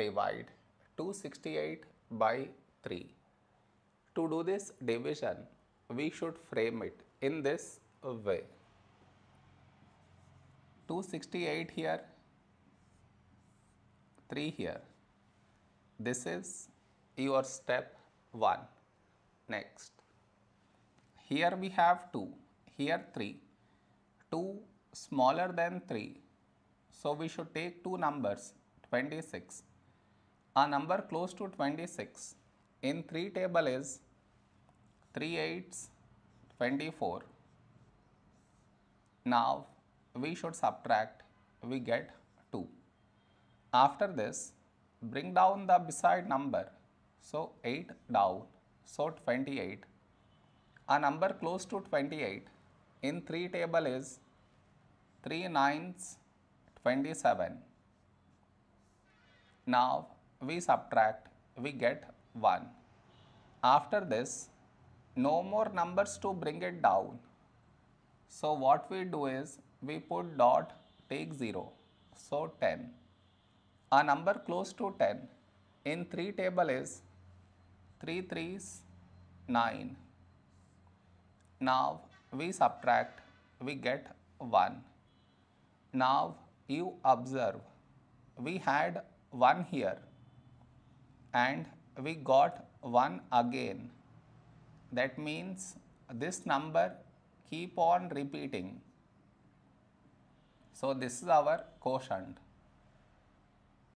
divide 268 by 3. To do this division, we should frame it in this way. 268 here, 3 here. This is your step 1. Next, here we have 2, here 3. 2 smaller than 3. So we should take two numbers 26. A number close to 26 in 3 table is 3 8s 24. Now we should subtract, we get 2. After this, bring down the beside number. So 8 down, so 28. A number close to 28 in 3 table is 3 9s 27. Now we subtract, we get 1. After this, no more numbers to bring it down. So what we do is we put dot take 0. So 10. A number close to 10 in 3 table is 3 3s 9. Now we subtract, we get 1. Now you observe, we had 1 here and we got 1 again. That means this number keep on repeating. So this is our quotient.